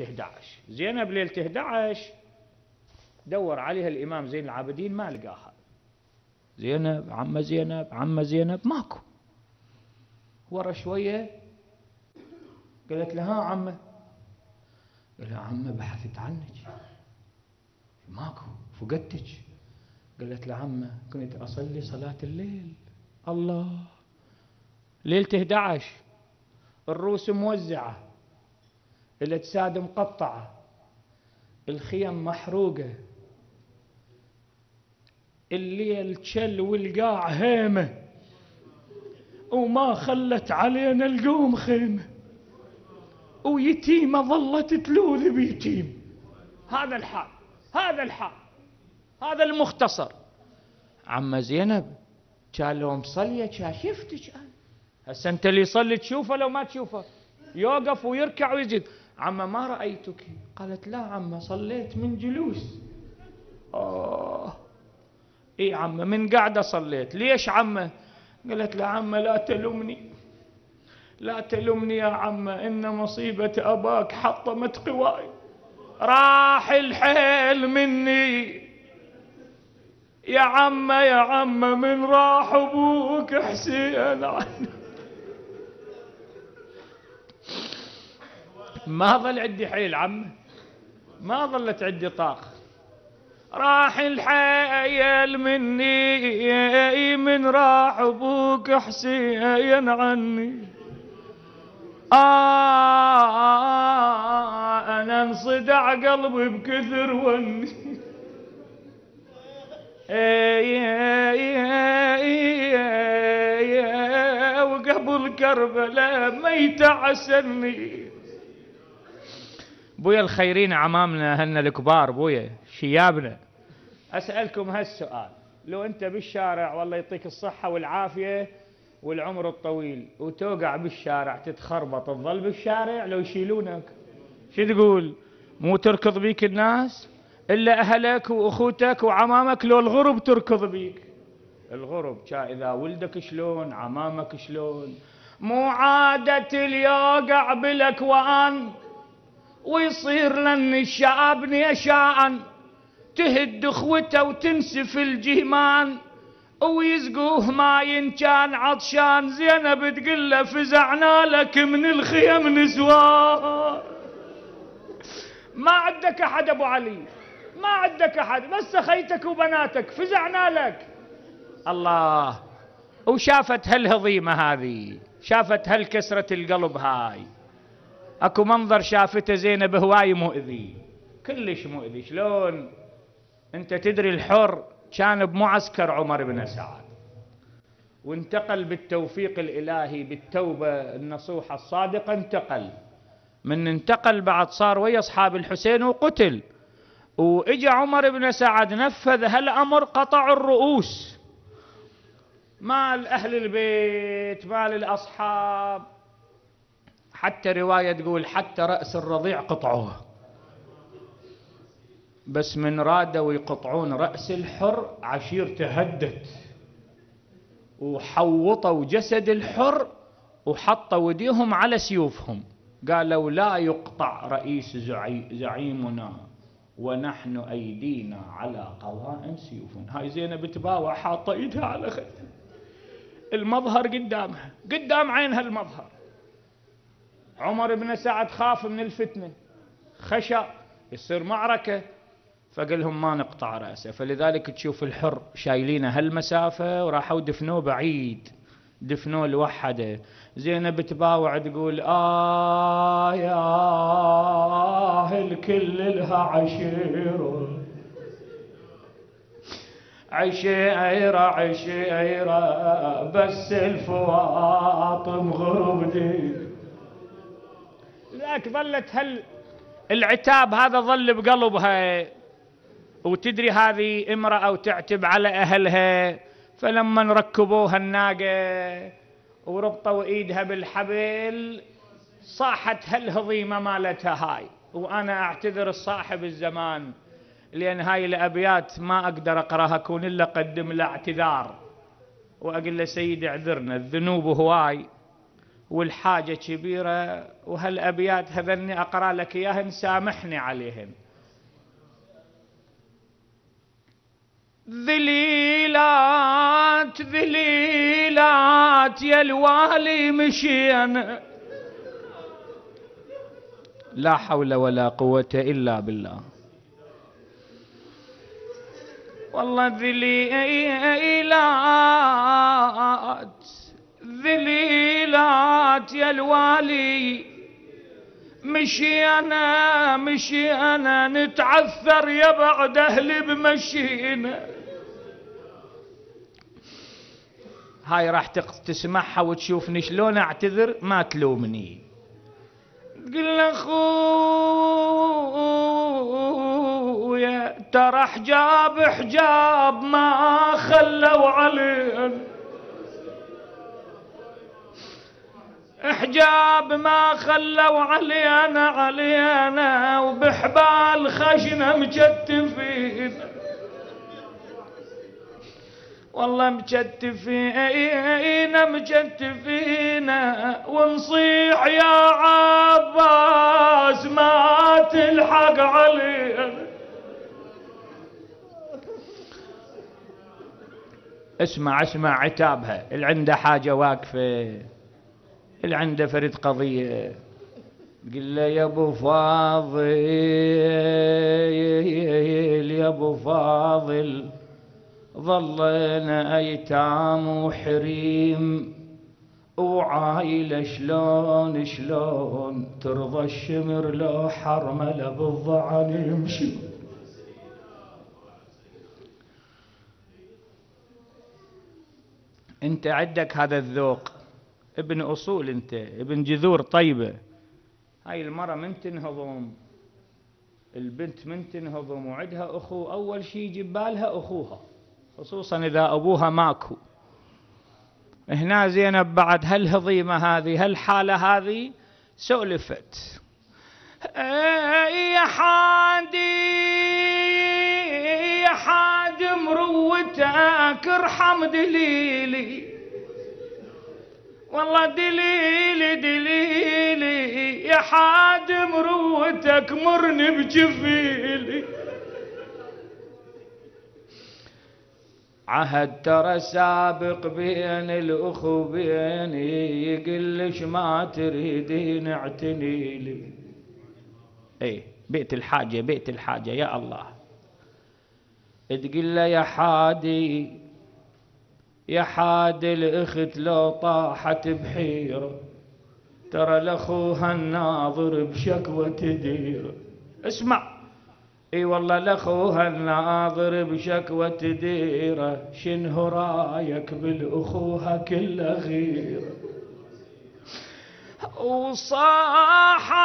ليلة 11 زينب ليلة 11 دور عليها الإمام زين العابدين ما لقاها. زينب عمة زينب عمة زينب ماكو. ورا شوية قالت لها عمة. قال لها عمة بحثت عنك. ماكو فقدتك. قالت له عمة كنت أصلي صلاة الليل. الله. ليلة 11 الروس موزعة. الأجساد مقطعة. الخيم محروقة. الليل تشل والقاع هيمة وما خلت علينا القوم خيمة. ويتيمة ظلت تلوذ بيتيم. هذا الحال. هذا الحال. هذا المختصر. عم زينب كان لو مصلية كان شفتك أنا؟ هسه أنت اللي يصلي تشوفه لو ما تشوفه. يوقف ويركع ويزيد. عم ما رأيتك؟ قالت لا عم صليت من جلوس. آه. اي عم من قاعدة صليت. ليش عمه قالت له عم لا تلومني. لا تلومني يا عم إن مصيبة أباك حطمت قواي. راح الحيل مني. يا عم يا عم من راح أبوك حسين ما ظل عندي حيل عم ما ظلت عندي طاق راح الحيل مني من راح أبوك حسين عني. آه أنا انصدع قلبي بكثر وني. وقبل كربلاء ما يتعسني. بويا الخيرين عمامنا هن الكبار بويا شيابنا. أسألكم هالسؤال. لو أنت بالشارع والله يعطيك الصحة والعافية والعمر الطويل وتوقع بالشارع تتخربط تظل بالشارع لو يشيلونك. شو تقول؟ مو تركض بيك الناس؟ إلا أهلك وأخوتك وعمامك لو الغرب تركض بيك. الغرب كا إذا ولدك شلون؟ عمامك شلون؟ مو عادة اليوقع بالأكوان ويصير لن الشعب نيشاء. تهد أخوته وتنسف الجهمان. ويزقوه ما كان عطشان. زينب تقول له فزعنا لك من الخيم نسوان ما عندك أحد أبو علي؟ ما عندك أحد. بس خيتك وبناتك. فزعنا لك. الله. وشافت هالهضيمة هذه. شافت هالكسرة القلب هاي. اكو منظر شافته زينب هواي مؤذي. كلش مؤذي. شلون؟ انت تدري الحر كان بمعسكر عمر بن سعد. وانتقل بالتوفيق الإلهي بالتوبة النصوحة الصادقة انتقل. من انتقل بعد صار ويا أصحاب الحسين وقتل. وإجا عمر بن سعد نفذ هالأمر قطع الرؤوس. مال أهل البيت مال الأصحاب. حتى رواية تقول حتى رأس الرضيع قطعوه. بس من رادوا يقطعون رأس الحر عشير تهدت وحوطوا جسد الحر وحطوا وديهم على سيوفهم. قالوا لا يقطع رئيس زعيمنا ونحن أيدينا على قوائم سيوفنا. هاي زينب تباوع حاطة إيدها على خدها. المظهر قدامها. قدام عينها المظهر. عمر بن سعد خاف من الفتنة. خشى يصير معركة. فقال لهم ما نقطع رأسه. فلذلك تشوف الحر شايلينه هالمسافة وراحوا دفنوه بعيد. دفنوه لوحده. زينب تباوع تقول آه يا الكل لها عشيرة عشيرة عشيرة بس الفواطم غرب لذلك ظلت هل العتاب هذا ظل بقلبها؟ وتدري هذه امرأة وتعتب على أهلها فلما ركبوها الناقة وربطوا إيدها بالحبل صاحت هالهضيمة مالتها هاي وأنا أعتذر الصاحب الزمان لأن هاي الأبيات ما أقدر أقراها اكون إلا اقدم له اعتذار. وأقول له سيدي اعذرنا الذنوب هواي. والحاجة كبيرة وهالأبيات هذني أقرأ لك إياهن؟ سامحني عليهن. ذليلات ذليلات يا الوالي مشينا لا حول ولا قوة إلا بالله. والله ذليلات ذليلات يا الوالي. مشي أنا مشي أنا نتعثر يا بعد أهلي بمشينا. هاي راح تسمعها وتشوفني شلون أعتذر؟ ما تلومني. قل أخويا ترى حجاب حجاب ما خلوا علينا. حجاب ما خلوا علينا علينا وبحبال خشنة مجتفين. والله مجتفين مجتفين. ونصيح يا عباس ما تلحق علينا. اسمع اسمع عتابها اللي عنده حاجة واقفة. اللي عنده فرد قضية. قل له يا أبو فاضل يا أبو فاضل ظلنا أيتام وحريم. وعايلة شلون شلون ترضى الشمر لو حرملة بالضعن يمشي انت عندك هذا الذوق. ابن أصول أنت ابن جذور طيبة هاي المرة من تنهضم؟ البنت من تنهضم؟ وعدها أخو أول شيء يجي بالها أخوها خصوصا إذا أبوها ماكو. هنا زينب بعد هالهضيمة هذه؟ هالحالة هذه؟ سولفت. يا حادي يا حاد مروتك ارحم دليلي. والله دليلي دليلي يا حاد مروتك مرني بجفيلي عهد ترى سابق بين الاخو بيني يقلش ما تريدين اعتني لي اي بيت الحاجة بيت الحاجة يا الله. تقول له يا حادي يا حاد الإخت لو طاحت بحيرة ترى لأخوها الناظر بشكوى تدير. اسمع إي والله لأخوها الناظر بشكوى تديره شنه رايك بالأخوها كل غيره وصاحت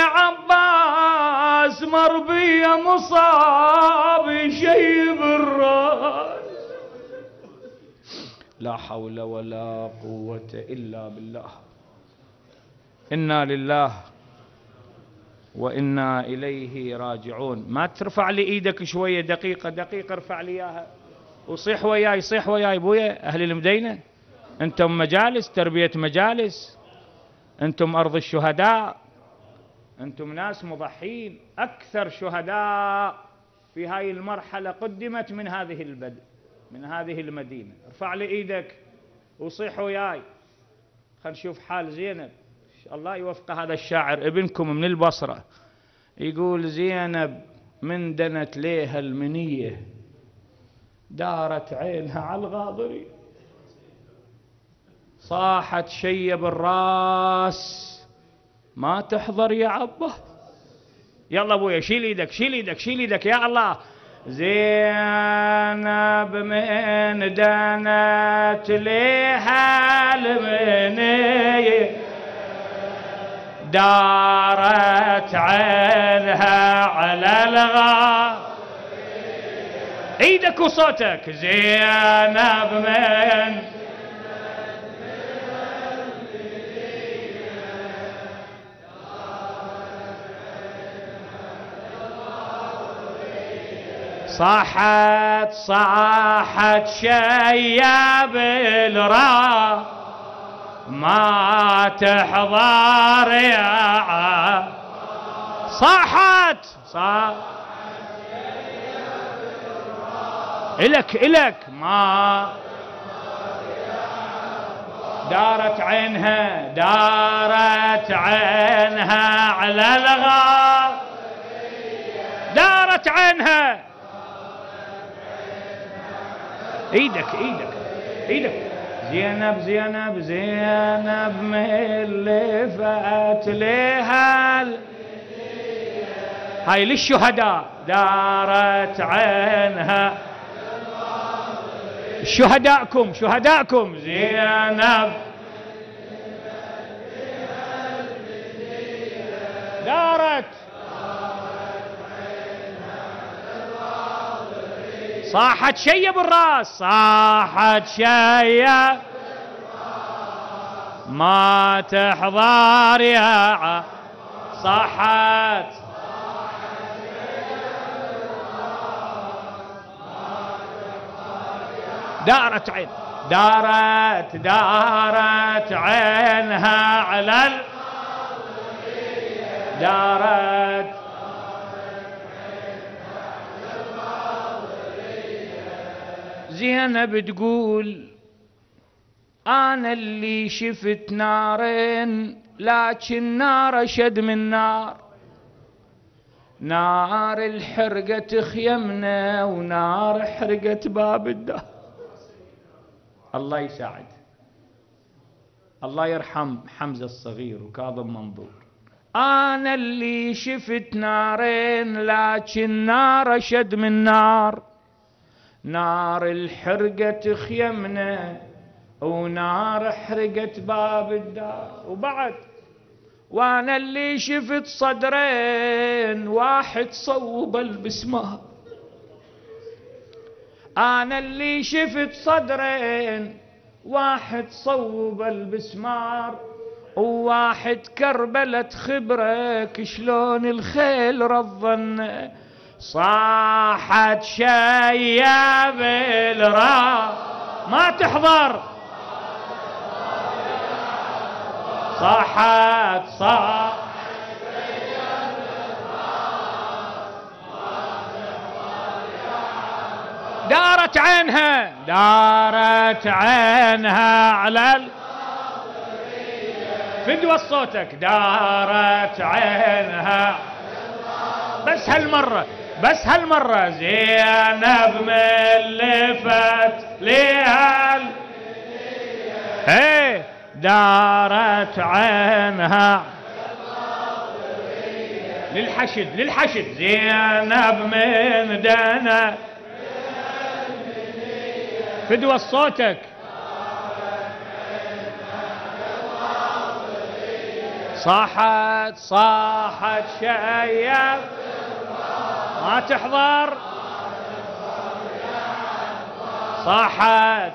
يا عباس مربية مصاب شيب الراس لا حول ولا قوة إلا بالله. إنا لله وإنا إليه راجعون. ما ترفع لي إيدك شوية دقيقة دقيقة ارفع لي إياها. وصيح وياي صيح وياي بويا أهل المدينة. أنتم مجالس تربية مجالس. أنتم أرض الشهداء. أنتم ناس مضحين. أكثر شهداء في هاي المرحلة قدمت من هذه البدء من هذه المدينة. ارفع لي إيدك وصيح وياي. خلينا نشوف حال زينب. الله يوفق هذا الشاعر. ابنكم من البصرة. يقول زينب من دنت ليها المنية. دارت عينها على الغاضري صاحت شيب الراس. ما تحضر يا عبه يلا أبويا شيل إيدك شيل إيدك شيل إيدك يا الله. زينب من دنت ليها المنية دارت عينها على الغار. إيدك وصوتك. زينب من صاحت صاحت شياب الراس ما تحضر يا صاحت صاحت إلك إلك. ما دارت عينها دارت عينها على الغار. دارت عينها إيدك إيدك إيدك زينب زينب زينب من لفت لها هاي للشهداء دارت عينها. شهداءكم شهداءكم. زينب. صاحت شيء بالراس صاحت شيء ما تحضر يا صاحت دارت عين دارت دارت عينها على. دارت زينب تقول أنا اللي شفت نارين لكن نار أشد من نار. نار الحرقة خيمنا ونار حرقت باب الدار. الله يساعد. الله يرحم حمزة الصغير وكاظم منظور. أنا اللي شفت نارين لكن نار أشد من نار. نار الحرقة خيمنا ونار حرقت باب الدار. وبعد وأنا اللي شفت صدرين واحد صوب البسمار. أنا اللي شفت صدرين واحد صوب البسمار. وواحد كربلت خبرك شلون الخيل رضن. صاحت شياب الراس ما تحضر. صاحت صاحت دارت عينها. دارت عينها على ال... فدوى صوتك. دارت عينها. بس هالمرة بس هالمرة زينب من لفت لهال هي دارت عينها. للحشد للحشد. زينب من دنا. فدوى صوتك. صاحت صاحت شيب ما تحضر صاحت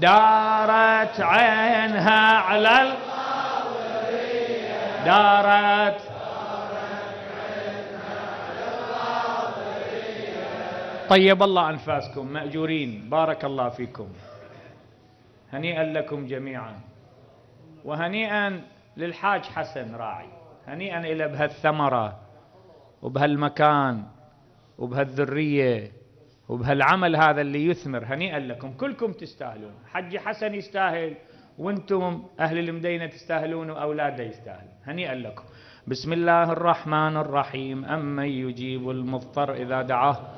دارت عينها على. دارت طيب الله أنفاسكم مأجورين بارك الله فيكم هنيئا لكم جميعا. وهنيئا للحاج حسن راعي. هنيئا إلى بهالثمرة وبهالمكان وبهالذرية وبهالعمل هذا اللي يثمر. هنيئا لكم. كلكم تستاهلون. حج حسن يستاهل وأنتم أهل المدينة تستاهلون وأولاده يستاهلون. هنيئا لكم. بسم الله الرحمن الرحيم. أمن يجيب المضطر إذا دعاه.